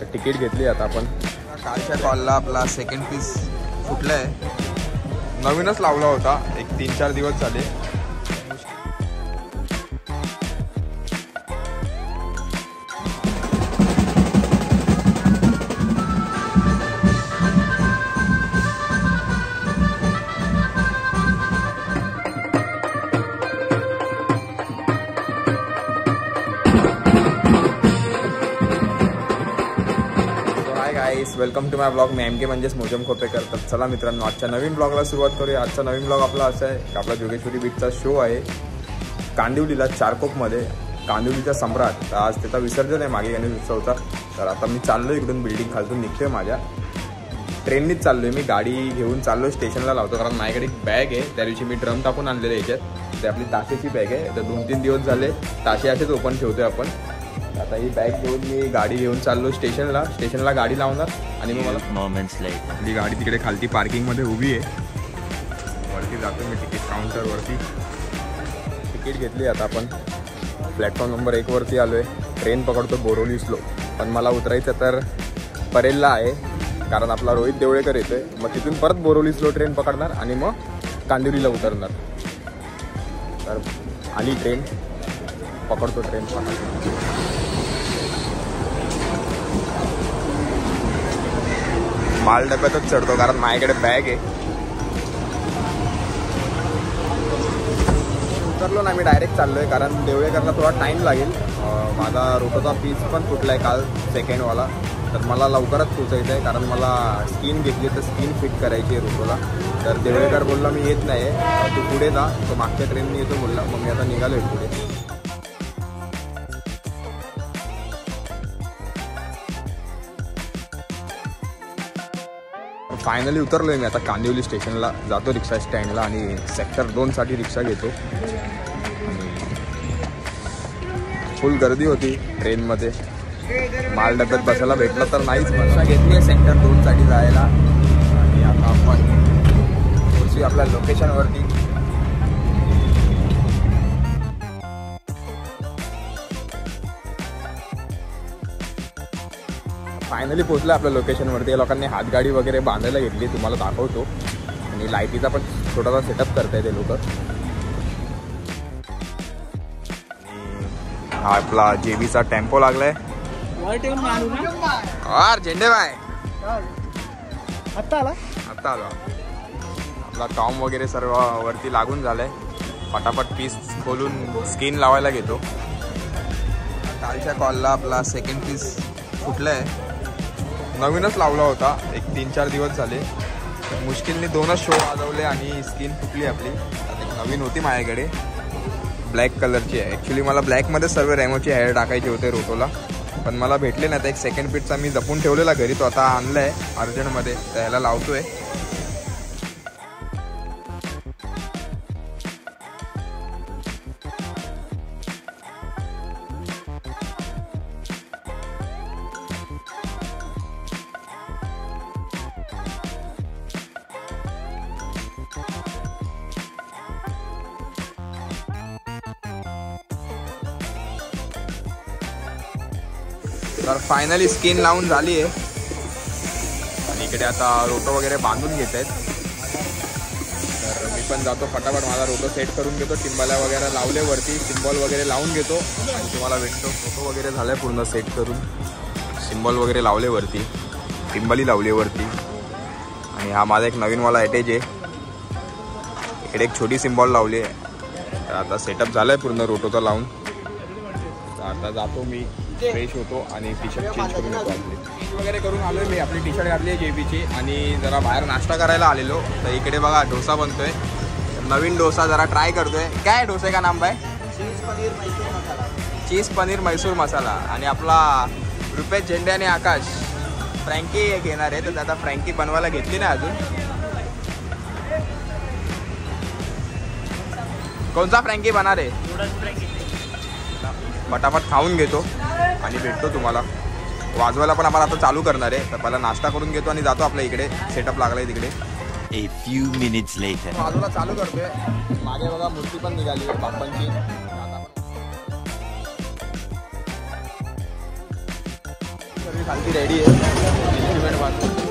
तर तिकीट घेतली आता आपण. कालच्या कॉलला आपला सेकंड पीस फुटला आहे नवीनच लावला होता. एक तीन चार दिवस झाले. वेलकम टू माय ब्लॉग मी एम के म्हणजेच मोजम खोपेकर. तर चला मित्रांनो आजच्या नवीन ब्लॉगला सुरुवात करूया. आजचा नवीन ब्लॉग आपला असा आहे की आपला जोगेश्वरी बीचचा शो आहे कांदिवलीला चारकोपमध्ये कांदिवलीचा सम्राट. आज त्याचा विसर्जन आहे मागे गणेश उत्सवचा. तर आता मी चाललो इकडून बिल्डिंग खालतून निघतोय माझ्या. ट्रेननीच चाललोय मी गाडी घेऊन चाललो स्टेशनला लावतो. कारण माझ्याकडे एक बॅग आहे. त्या दिवशी मी ड्रम टाकून आणलेलं याच्यात. ते आपली ताशेची बॅग आहे. तर दोन तीन दिवस झाले. ताशे असेच ओपन ठेवतोय आपण. आता ही बॅग घेऊन मी गाडी घेऊन चाललो स्टेशनला. स्टेशनला गाडी लावणार आणि मग मला later. आपली गाडी तिकडे खालती पार्किंगमध्ये उभी आहे. वरती जातो मी तिकीट काउंटरवरती तिकीट घेतली आता आपण. प्लॅटफॉर्म नंबर एकवरती आलो आहे ट्रेन पकडतो बोरोली स्लो पण मला उतरायचं तर परेलला आहे. कारण आपला रोहित देवळेकर येतोय. मग तिथून परत बोरोली स्लो ट्रेन पकडणार आणि मग कांदिवलीला उतरणार. तर आली ट्रेन पकडतो ट्रेन पकडतो. माल डब्यातच चढतो कारण माझ्याकडे बॅग आहे. उतरलो ना मी डायरेक्ट चाललोय कारण देवळेकरला थोडा टाईम लागेल. माझा रोटोचा पीस पण फुटलाय काल सेकंडवाला तर मला लवकरच पोचायचं आहे कारण मला स्किन घेतली तर स्किन फिट करायची आहे रोटोला. तर देवळेकर बोलला मी येत नाही आहे तू पुढे जा. तो मागच्या ट्रेनने येतो बोलला मग मी आता निघालोय पुढे. फायनली उतरलोय मी. आता कांदिवली स्टेशनला जातो रिक्षा स्टँडला आणि सेक्टर दोनसाठी रिक्षा घेतो. फुल गर्दी होती ट्रेनमध्ये माल डब्यात बसायला भेटलं तर नाहीच मला घेतली आहे सेक्टर दोनसाठी जायला. आणि आता आपण पोहोचू आपल्या लोकेशनवरती फायनली पोचलं आपल्या लोकेशनवरती या लोकांनी हातगाडी वगैरे बांधायला घेतली तुम्हाला दाखवतो. आणि लाईटीचा पण छोटासा सेटअप करताय ते लोक. हा आपला जेबीचा टेम्पो लागलाय. और झेंडे बाय. आत्ता आला. आता आपला टॉम वगैरे सर्व वरती लागून झालाय. पटापट पीस खोलून स्किन लावायला घेतो. कालच्या कॉलला आपला सेकंड पीस फुटलाय. नवीनच लावला होता. एक तीन चार दिवस झाले. मुश्किलने दोनच शो वाजवले आणि स्किन फुटली आपली. एक नवीन होती माझ्याकडे. ब्लॅक कलरची आहे. ॲक्च्युली मला ब्लॅकमध्ये सर्व रॅमोचे हेअर टाकायचे होते रोटोला पण मला भेटले नाही तर एक सेकंड पीटचा मी जपून ठेवलेला घरी. तो आता आणलाय अर्जंटमध्ये. तर ह्याला लावतो आहे तर फायनली स्किन लावून झाली आहे. आणि इकडे आता रोटो वगैरे बांधून घेत आहेत. तर मी पण जातो फटाफट माझा रोटो सेट करून घेतो. टिंबाला वगैरे लावले वरती सिम्बॉल वगैरे लावून घेतो. आणि तुम्हाला भेटतो. फोटो वगैरे झालाय पूर्ण सेट करून. सिम्बॉल वगैरे लावले वरती. टिंबली लावली वरती. आणि हा माझा एक नवीनवाला ॲटेज आहे. इकडे एक छोटी सिम्बॉल लावली आहे. तर आता सेटअप झालाय पूर्ण रोटोचा लावून. तर आता जातो मी. फ्रेश होतो आणि टी शर्ट चेंज करून येतो आपली चेंज वगैरे करून आलोय मी. आपली टी शर्ट घातली आहे जेबीची आणि जरा बाहेर नाश्ता करायला आलेलो. तर इकडे बघा डोसा बनतोय. नवीन डोसा जरा ट्राय करतोय. काय डोसे का नाम बाय? चीज पनीर मैसूर मसाला. आणि आपला रुपेश झेंडे आणि आकाश. फ्रँकी एक येणार आहे. तर आता फ्रँकी बनवायला घेतली नाही अजून. कोणता फ्रँकी बनणार आहे? फटाफट खाऊन घेतो आणि भेटतो तुम्हाला. वाजवायला पण आपण आता चालू करणार आहे. तर पहिला नाश्ता करून घेतो आणि जातो आपल्या इकडे. सेटअप लागलाय तिकडे. A few minutes later. वाजवायला चालू करतोय. मागे बघा मूर्ती पण निघाली आहे बाप्पांची. खालती रेडी आहे.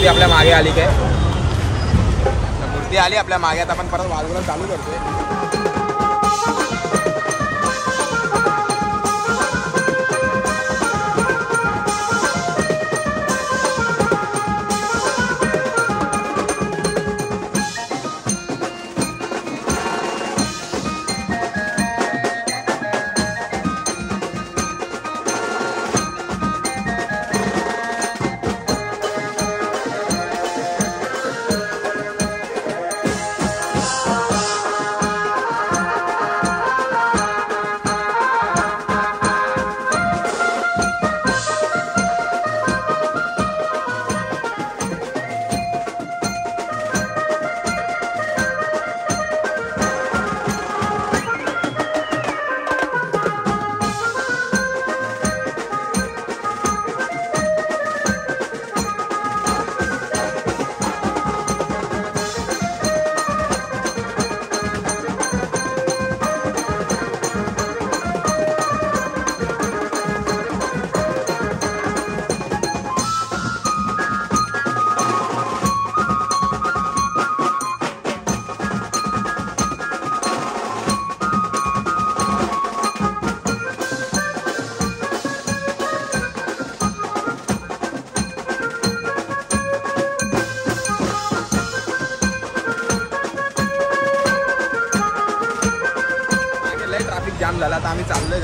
मूर्ती आपल्या मागे आली काय? मूर्ती आली आपल्या मागे आता आपण परत वाजवणं चालू करतोय.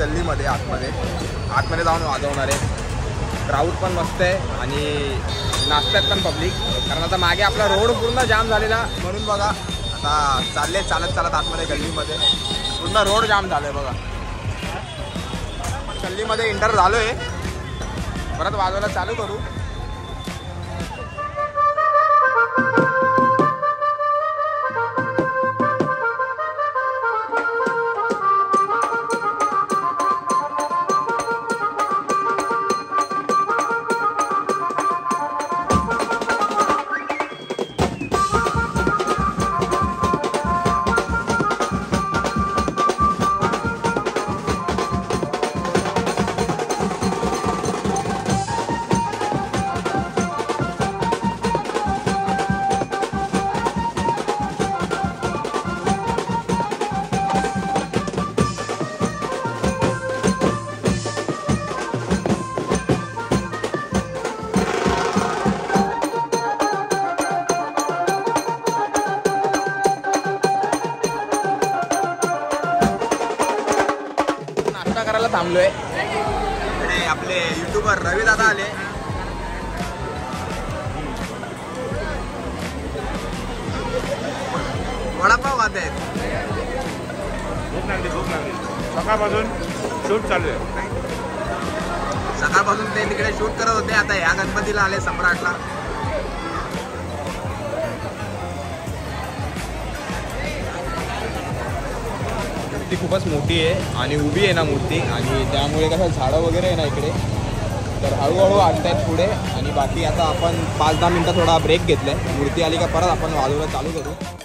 गल्लीमध्ये आतमध्ये. आतमध्ये जाऊन वाजवणार आहे. क्राऊड पण मस्त आहे आणि नाचतात पण पब्लिक कारण आता मागे आपला रोड पूर्ण जाम झालेला. म्हणून बघा आता चालले चालत चालत आतमध्ये गल्लीमध्ये. पूर्ण रोड जाम झालाय बघा. गल्लीमध्ये इंटर झालो आहे परत वाजवायला चालू करू. थांबलोय. आपले युट्यूबर रवी दादा आले. वडापाव खात आहेत. भूक लागली भूक लागली सकाळपासून शूट चालू आहे. सकाळपासून ते तिकडे शूट करत होते. आता ह्या गणपतीला आले सम्राटला. मूर्ती खूपच मोठी आहे आणि उभी आहे ना मूर्ती. आणि त्यामुळे कसं झाडं वगैरे आहे ना इकडे. तर हळूहळू आणतायत पुढे. आणि बाकी आता आपण पाच दहा मिनटं थोडा ब्रेक घेतलाय. मूर्ती आली का परत आपण वाजवलं चालू करू.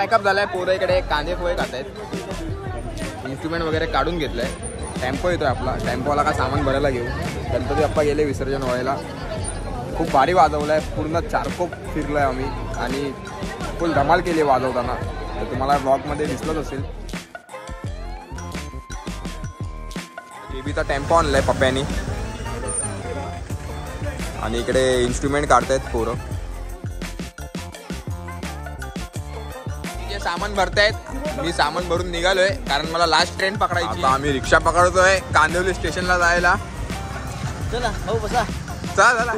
पॅकअप झालाय. पोरं इकडे कांदे पोहे खात आहेत इन्स्ट्रुमेंट वगैरे काढून घेतलंय. टेम्पो येतोय आपला. टेम्पोला का सामान भरायला घेऊ. गणपती बाप्पा गेले विसर्जन व्हायला. खूप भारी वाजवलाय. पूर्ण चारकोप फिरलोय आम्ही. आणि फुल धमाल केली वाजवताना. तर तुम्हाला ब्लॉगमध्ये दिसलंच असेल. बेबीचा टेम्पो आणलाय पप्प्यानी. आणि इकडे इन्स्ट्रुमेंट काढतायत पोरं. सामान भरतायत. मी सामान भरून निघालोय कारण मला लास्ट ट्रेन पकडायची आता आम्ही रिक्षा पकडतोय कांदिवली स्टेशनला जायला. चला भाऊ बसा. चला चला.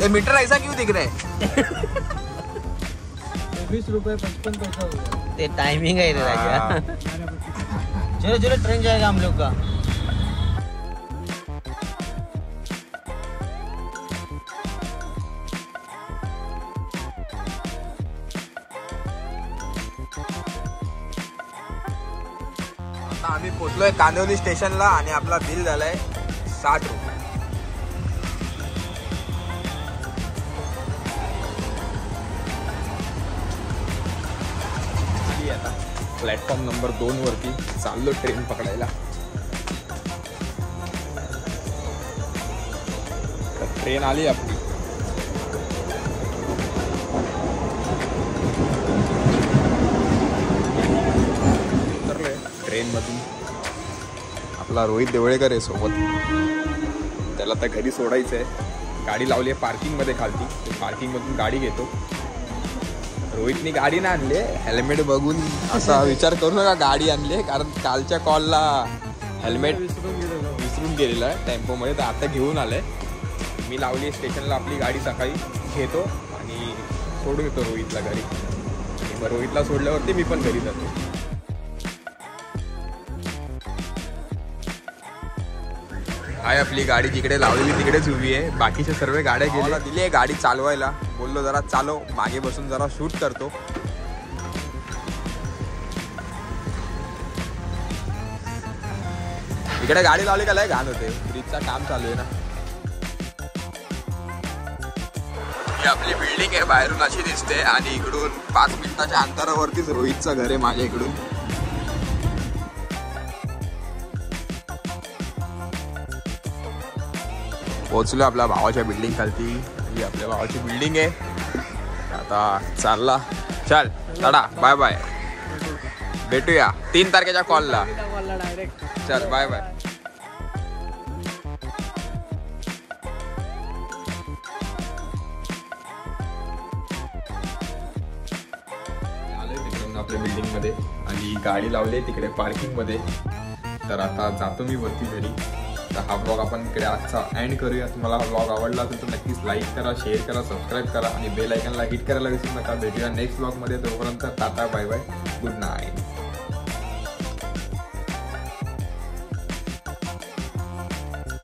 ते मीटर ऐसा क्यों दिख रहे वीस रुपये पचपन पैसा हो ते टायमिंग आहे रे राजा. चलो चलो ट्रेन जाएगा हम लोग का आम्ही कांदिवली स्टेशनला आणि आपला बिल झालाय साठ रुपये. आता. प्लॅटफॉर्म नंबर दोन वरती चाललो ट्रेन पकडायला. तर ट्रेन आली आपली. उतरलोय. ट्रेनमधून आपला रोहित देवळेकर आहे सोबत. त्याला आता घरी सोडायचं आहे गाडी लावली आहे पार्किंगमध्ये खालती. पार्किंगमधून गाडी घेतो. रोहितनी गाडी ना आणली. हेल्मेट बघून असा विचार करू नका गाडी आणली कारण कालच्या कॉलला हेल्मेट विसरून गेलेलं आहे टेम्पोमध्ये. तर आता घेऊन आलंय. मी लावली स्टेशनला आपली गाडी सकाळी. घेतो आणि सोडून येतो रोहितला घरी. मग रोहितला सोडल्यावरती मी पण घरी जातो. आहे आपली गाडी जिकडे लावलेली तिकडेच उभी आहे. बाकीच्या सर्व गाड्या गेल्या दिली आहे गाडी चालवायला. बोललो जरा चालव मागे बसून जरा शूट करतो. इकडे गाडी लावली का लय घाण होते. ब्रिजचा काम चालू आहे ना. ही आपली बिल्डिंग आहे बाहेरून अशी दिसते. आणि इकडून पाच मिनिटाच्या अंतरावरतीच रोहितचं घर आहे माझ्या इकडून. पोहोचलो आपल्या भावाच्या बिल्डिंग खालती. ही आपल्या भावाची बिल्डिंग आहे. आता चालला. चल लढा बाय बाय भेटूया. तीन तारखेच्या कॉलला चल बाय बाय आपल्या बिल्डिंगमध्ये. आणि गाडी लावली आहे तिकडे पार्किंगमध्ये. तर आता जातो मी वरती घरी. तर हा ब्लॉग आपण इकडे आजचा एंड करूया. तुम्हाला हा ब्लॉग आवडला असेल तर नक्कीच लाईक करा शेअर करा सबस्क्राईब करा आणि बेल आयकनला हिट करायला विसरू नका. भेटूया नेक्स्ट ब्लॉगमध्ये तोपर्यंत tata bye bye good night